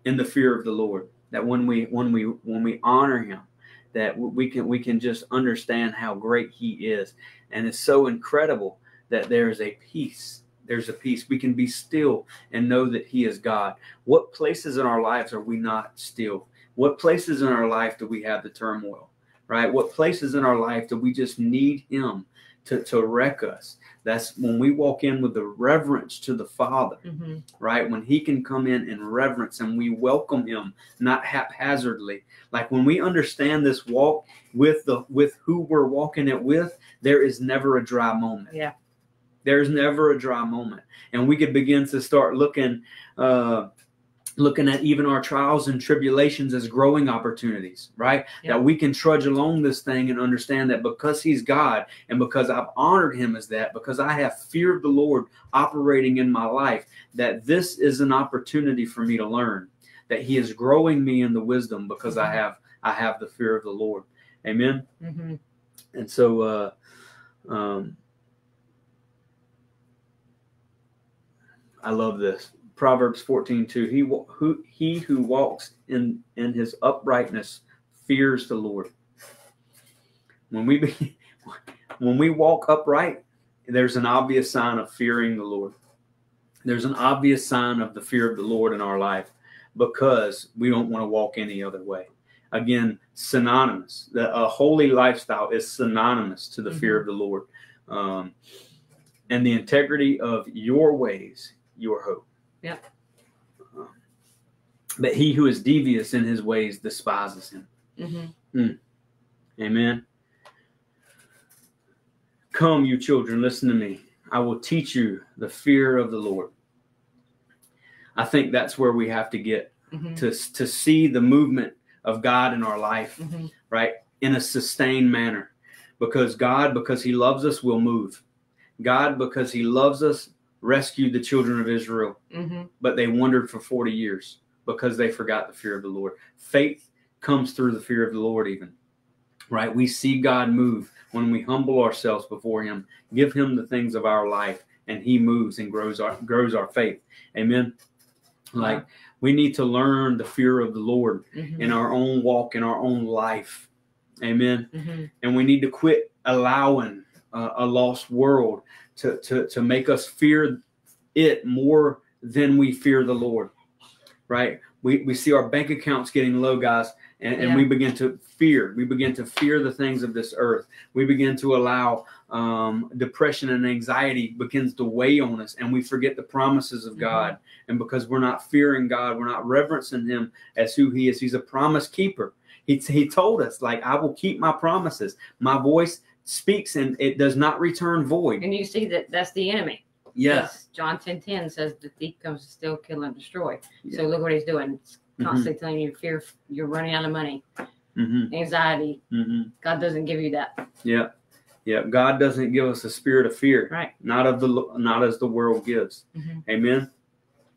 in the fear of the Lord. That when we when we when we honor Him, that we can we can just understand how great He is, and it's so incredible that there is a peace. There's a peace. We can be still and know that He is God. What places in our lives are we not still? What places in our life do we have the turmoil? Right? What places in our life do we just need Him to, to wreck us? That's when we walk in with the reverence to the Father, Mhm. right? When He can come in in reverence and we welcome Him, not haphazardly. Like when we understand this walk with the with who we're walking it with, there is never a dry moment. Yeah. There's never a dry moment. And we could begin to start looking uh, looking at even our trials and tribulations as growing opportunities, right? Yeah. That we can trudge along this thing and understand that because He's God and because I've honored Him as that, because I have fear of the Lord operating in my life, that this is an opportunity for me to learn. That He is growing me in the wisdom because I have I have the fear of the Lord. Amen. hmm And so, uh, um, I love this. Proverbs 14, 2. He, who, he who walks in, in his uprightness fears the Lord. When we, be, when we walk upright, there's an obvious sign of fearing the Lord. There's an obvious sign of the fear of the Lord in our life because we don't want to walk any other way. Again, synonymous. The, a holy lifestyle is synonymous to the fear of the Lord. Um, and the integrity of your ways, your hope. Yep. Um, but he who is devious in his ways despises him. hmm Amen. Come, you children, listen to me. I will teach you the fear of the Lord. I think that's where we have to get hmm to, to see the movement of God in our life, hmm right? In a sustained manner. Because God, because He loves us, will move. God, because He loves us, rescued the children of Israel, hmm but they wandered for 40 years because they forgot the fear of the Lord. Faith comes through the fear of the Lord, even, right? We see God move when we humble ourselves before Him, give Him the things of our life, and He moves and grows our grows our faith. Amen. Like we need to learn the fear of the Lord hmm in our own walk, in our own life. Amen. hmm And we need to quit allowing uh, a lost world to, to, to make us fear it more than we fear the Lord. Right? We, we see our bank accounts getting low, guys, and, and we begin to fear. We begin to fear the things of this earth. We begin to allow um, depression and anxiety begins to weigh on us, and we forget the promises of Mhm. God. And because we're not fearing God, we're not reverencing Him as who He is. He's a promise keeper. He, he told us, like, I will keep my promises. My voice speaks and it does not return void. And you see that that's the enemy. Yes. John 10 10 says the thief comes to steal, kill, and destroy. Yeah. So look what he's doing. It's Mhm. constantly telling you fear, you're running out of money, hmm anxiety. hmm God doesn't give you that. Yeah. Yeah. God doesn't give us a spirit of fear, Right. not of the not as the world gives. Mhm. Amen.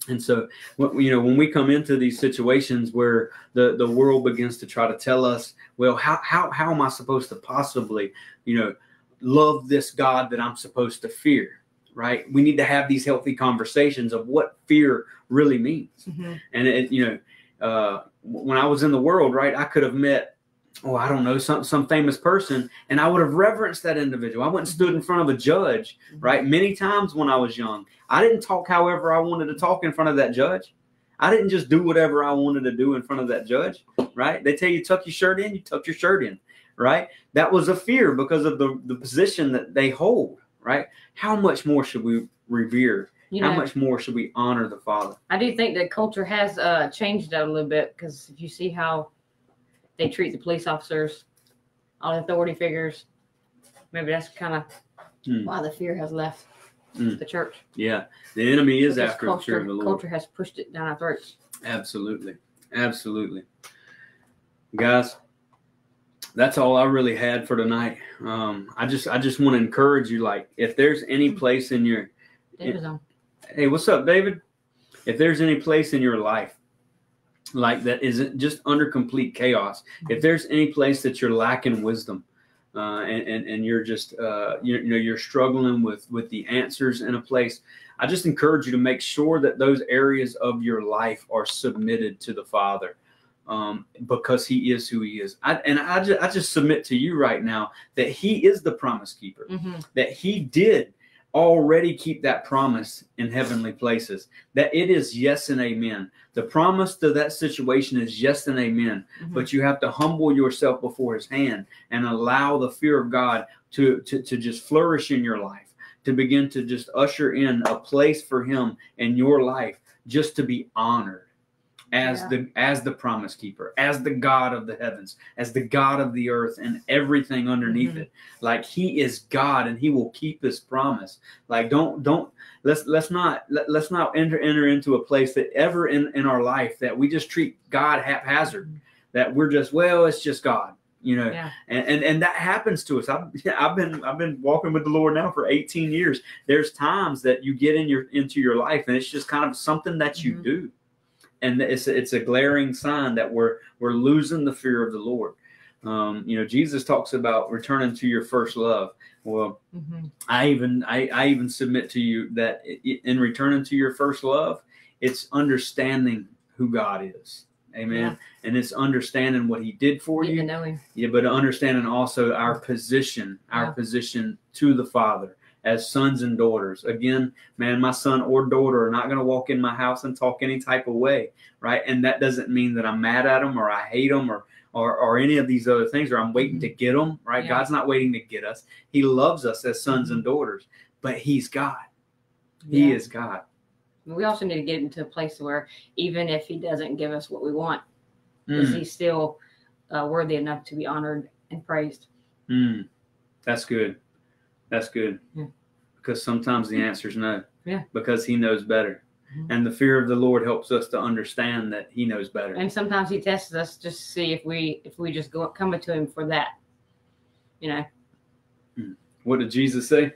And so, you know, when we come into these situations where the, the world begins to try to tell us, well, how, how, how am I supposed to possibly, you know, love this God that I'm supposed to fear? Right. We need to have these healthy conversations of what fear really means. Mhm. And it, you know, uh, when I was in the world, right, I could have met, oh, I don't know, some some famous person, and I would have reverenced that individual. I went and stood in front of a judge, right, many times when I was young. I didn't talk however I wanted to talk in front of that judge. I didn't just do whatever I wanted to do in front of that judge, right? They tell you tuck your shirt in, you tuck your shirt in, right? That was a fear because of the the position that they hold, right? How much more should we revere? You know, How much more should we honor the Father? I do think that culture has uh, changed that a little bit because if you see how they treat the police officers, all the authority figures, maybe that's kind of Hmm. why the fear has left Hmm. the church. Yeah, the enemy is Because after culture, the Lord. culture has pushed it down our throats. Absolutely. Absolutely. Guys, that's all I really had for tonight. Um, I just I just want to encourage you like if there's any place in your David's on. Hey, what's up, David? If there's any place in your life like that isn't just under complete chaos, if there's any place that you're lacking wisdom, uh, and, and and you're just uh, you, you know you're struggling with with the answers in a place, I just encourage you to make sure that those areas of your life are submitted to the Father. Um, because he is who he is. I, and I just, I just submit to you right now that he is the promise keeper hmm that he did already keep that promise in heavenly places that it is yes and amen. The promise to that situation is yes and amen hmm but you have to humble yourself before his hand and allow the fear of god to, to to just flourish in your life to begin to just usher in a place for him in your life just to be honored as Yeah. the as the promise keeper, as the God of the heavens, as the God of the earth and everything underneath Mhm. it. Like he is God and he will keep his promise. Like don't don't let's let's not let, let's not enter enter into a place that ever in in our life that we just treat God haphazard. That we're just well, it's just God. You know, Yeah. and, and and that happens to us. I've I've been I've been walking with the Lord now for 18 years. There's times that you get in your into your life, and it's just kind of something that you Mhm. do, and it's it's a glaring sign that we're we're losing the fear of the Lord. Um, you know, Jesus talks about returning to your first love. Well, Mhm. I even I, I even submit to you that in returning to your first love, it's understanding who God is. Amen. Yeah. And it's understanding what He did for Get you. to know him. Yeah, but understanding also our position, our Yeah. position to the Father as sons and daughters. Again, man, my son or daughter are not going to walk in my house and talk any type of way, right? And that doesn't mean that I'm mad at them or I hate them or or, or any of these other things or I'm waiting to get them, right? Yeah. God's not waiting to get us. He loves us as sons and daughters, but He's God. He Yeah. is God. We also need to get into a place where even if he doesn't give us what we want, is Mm, he still uh, worthy enough to be honored and praised? mm. That's good. That's good. Yeah. Because sometimes the answer is no. Yeah. Because He knows better. Mhm. And the fear of the Lord helps us to understand that He knows better. And sometimes he tests us just to see if we if we just go coming to him for that. You know. What did Jesus say?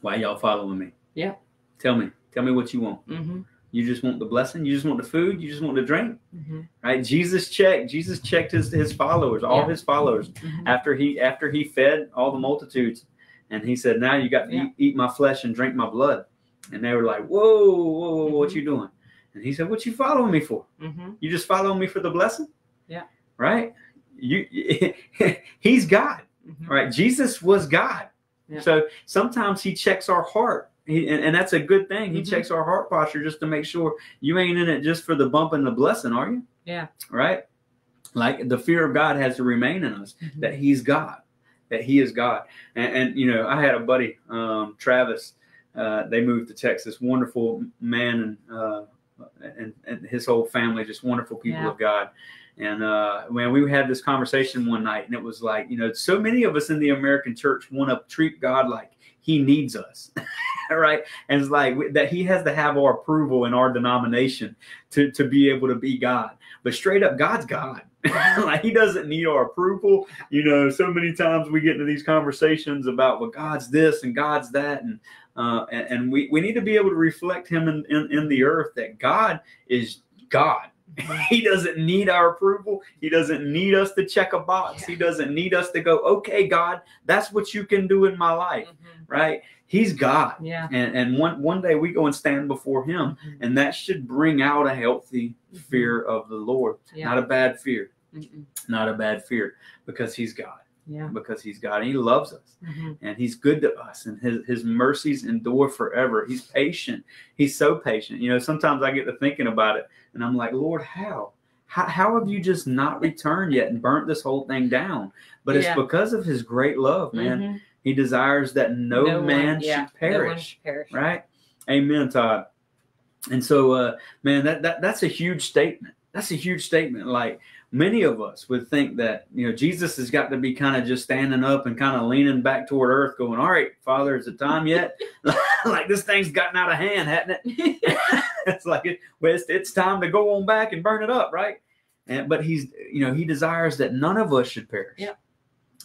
Why y'all following me? Yeah. Tell me. Tell me what you want. Mm-hmm. You just want the blessing. You just want the food. You just want the drink, Mm-hmm. right? Jesus checked. Jesus checked his his followers, all Yeah. his followers, Mm-hmm. after he after he fed all the multitudes, and he said, "Now you got to Yeah. eat, eat my flesh and drink my blood." And they were like, "Whoa, whoa, whoa what Mhm. you doing?" And he said, "What you following me for? Mm-hmm. You just following me for the blessing?" Yeah. Right. You. he's God. Mm-hmm. Right, Jesus was God. Yeah. So sometimes he checks our heart. He, and, and that's a good thing. He Mhm. checks our heart posture just to make sure you ain't in it just for the bump and the blessing, are you? Yeah. Right? Like the fear of God has to remain in us, Mhm. that he's God, that he is God. And, and you know, I had a buddy, um, Travis, uh, they moved to Texas, wonderful man and, uh, and, and his whole family, just wonderful people Yeah. of God. And uh, man, we had this conversation one night, and it was like, you know, so many of us in the American church want to treat God like He needs us, right? And it's like that He has to have our approval in our denomination to to be able to be God. But straight up, God's God. like He doesn't need our approval. You know, so many times we get into these conversations about, well, God's this and God's that, and uh, and, and we we need to be able to reflect Him in, in in the earth that God is God. He doesn't need our approval. He doesn't need us to check a box. He doesn't need us to go, okay, God, that's what you can do in my life, Mhm. right? He's God. Yeah. And, and one, one day we go and stand before him, Mhm. and that should bring out a healthy fear of the Lord. Yeah. Not a bad fear, Mhm. not a bad fear, because he's God, Yeah. because he's God, and he loves us. Mhm. and he's good to us and his, his mercies endure forever. He's patient. He's so patient. You know sometimes i get to thinking about it and i'm like lord how? How, how have you just not returned yet and burnt this whole thing down? But it's because of his great love man. Mhm. he desires that no, one- man yeah, should no perish should perish. right? Amen todd. And so uh man that, that that's a huge statement that's a huge statement. Like many of us would think that you know jesus has got to be kind of just standing up and kind of leaning back toward earth going all right father is it time yet? Like this thing's gotten out of hand hasn't it? It's like it, well, it's, it's time to go on back and burn it up right? And but he's you know he desires that none of us should perish. Yeah.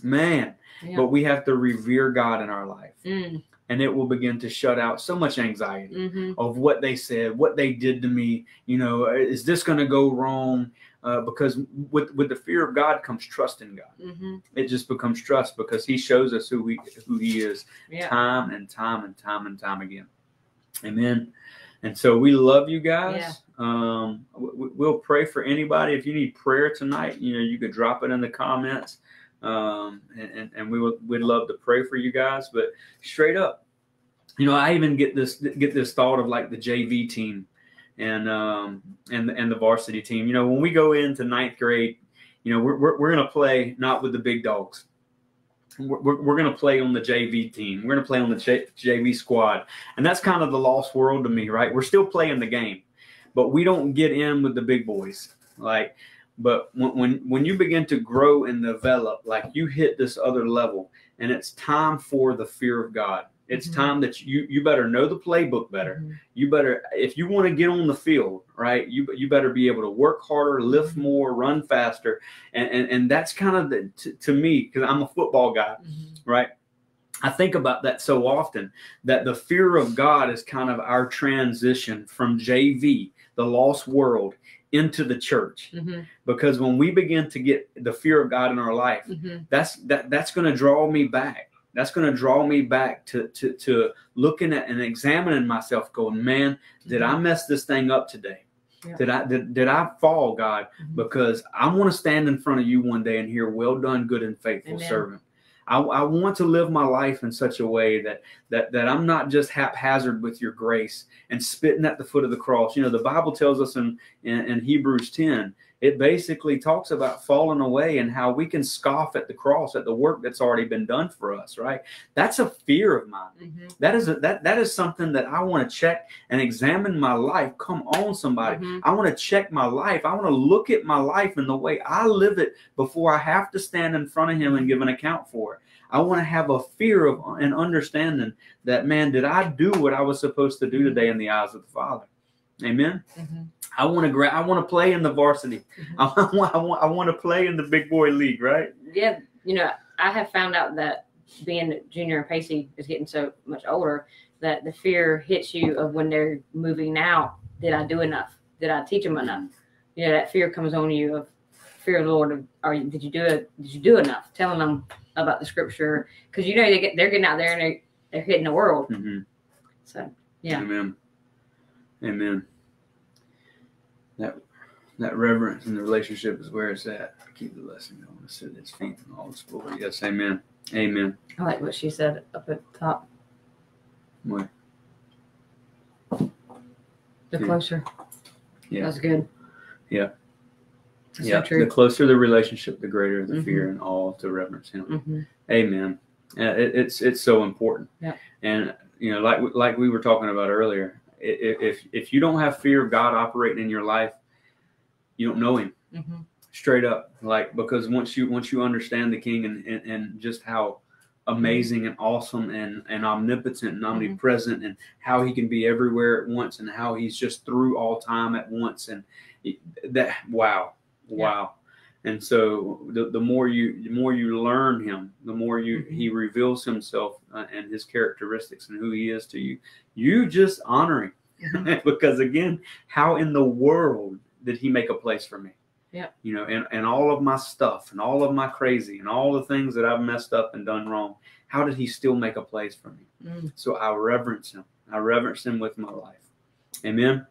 man Yeah. but we have to revere god in our life. Mm, and it will begin to shut out so much anxiety mhm. of what they said, what they did to me. You know, is this going to go wrong? Uh, because with with the fear of God comes trust in God. Mhm. It just becomes trust because He shows us who He who He is Yeah. time and time and time and time again. Amen. And so we love you guys. Yeah. Um, we, we'll pray for anybody. If you need prayer tonight, you know, you could drop it in the comments. Um, and, and, and we would we'd love to pray for you guys. But straight up, you know, I even get this get this thought of like the JV team and um and and the varsity team. You know, when we go into ninth grade, you know, we're we're, we're gonna play not with the big dogs. We're, we're, we're going to play on the JV team. We're going to play on the J, JV squad. And that's kind of the lost world to me, right? We're still playing the game. but we don't get in with the big boys. Like, but when, when when you begin to grow and develop, like you hit this other level, and it's time for the fear of God. It's Mhm. time that you you better know the playbook better. Mhm. You better if you want to get on the field, right? You you better be able to work harder, lift Mhm. more, run faster, and and, and that's kind of the, to, to me because I'm a football guy Mhm. right? I think about that so often that the fear of God is kind of our transition from JV, the lost world, into the church. Mhm. Because when we begin to get the fear of God in our life, Mhm. that's that that's going to draw me back. That's going to draw me back to, to to looking at and examining myself, going, man, did I mess this thing up today? Yeah. Did I did, did I fall, God? Mhm. Because I want to stand in front of you one day and hear, well done, good and faithful Amen. servant. I, I want to live my life in such a way that that that I'm not just haphazard with your grace and spitting at the foot of the cross. You know, the Bible tells us in, in, in Hebrews 10, it basically talks about falling away and how we can scoff at the cross, at the work that's already been done for us, right? That's a fear of mine. Mhm. That is a, that that is something that I want to check and examine my life. Come on, somebody. Mhm. I want to check my life. I want to look at my life and the way I live it before I have to stand in front of Him and give an account for it. I want to have a fear of and understanding that, man, did I do what I was supposed to do today in the eyes of the Father? Amen. Mhm. I want to gra- I want to play in the varsity. Mhm. I want, I want I want to play in the big boy league, right? yeah, you know, I have found out that being junior and Pacey is getting so much older that the fear hits you of when they're moving out. Did I do enough? Did I teach them enough? You know, that fear comes on you of fear of the Lord. Of, are you, did you do it? Did you do enough? Telling them about the scripture because you know they get they're getting out there and they're they're hitting the world. Mm-hmm. So Yeah. Amen. Amen. That reverence in the relationship is where it's at. Keep the blessing going. To sit at his feet and all his glory. Yes, amen. Amen. I like what she said up at the top. What? The Yeah. closer. Yeah. That's good. Yeah. That's yeah. so. The closer the relationship, the greater the Mhm. fear and awe to reverence him. hmm Amen. Uh, it, it's it's so important. Yeah. And you know, like like we were talking about earlier, if if you don't have fear of God operating in your life, you don't know Him. Hmm straight up. Like because once you once you understand the King and and, and just how amazing and awesome and, and omnipotent and omnipresent and how he can be everywhere at once and how he's just through all time at once and that wow. Wow. And so the, the more you the more you learn him the more you Mhm. he reveals himself uh, and his characteristics and who he is to you you just honor him. Mhm. because again how in the world did he make a place for me Yeah. you know and, and all of my stuff and all of my crazy and all the things that i've messed up and done wrong how did he still make a place for me Mm. so I reverence him. I reverence him with my life. Amen.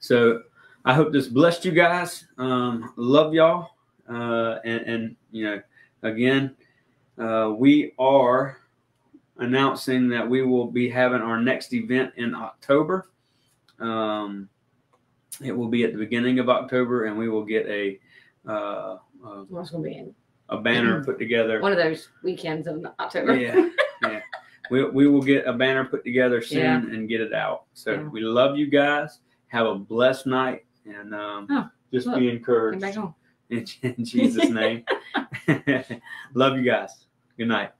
So I hope this blessed you guys. Um, love y'all. Uh, and, and, you know, again, uh, we are announcing that we will be having our next event in October. Um, it will be at the beginning of October, and we will get a uh, uh, to be in a banner put together. one of those weekends of October? Yeah, yeah. We, we will get a banner put together soon Yeah. and get it out. So Yeah. we love you guys. Have a blessed night and um, Oh, just look, be Come encouraged back home. in, in Jesus' name. love you guys. Good night.